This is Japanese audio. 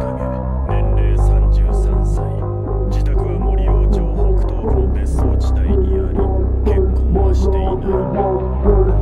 年齢33歳。自宅は森王町北東部の別荘地帯にあり結婚はしていない。